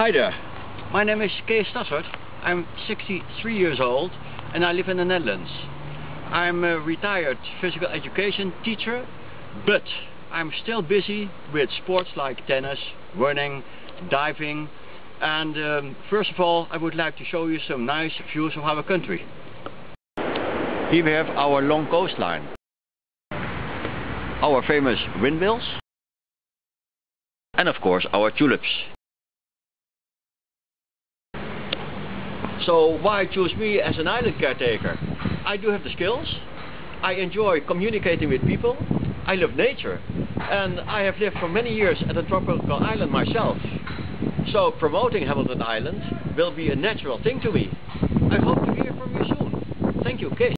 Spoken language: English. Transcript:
Hi there, my name is Kees Stassert. I'm 63 years old and I live in the Netherlands. I'm a retired physical education teacher, but I'm still busy with sports like tennis, running, diving, and um, first of all I would like to show you some nice views of our country. Here we have our long coastline, our famous windmills, and of course our tulips. So why choose me as an island caretaker? I do have the skills, I enjoy communicating with people, I love nature, and I have lived for many years at a tropical island myself. So promoting Hamilton Island will be a natural thing to me. I hope to hear from you soon.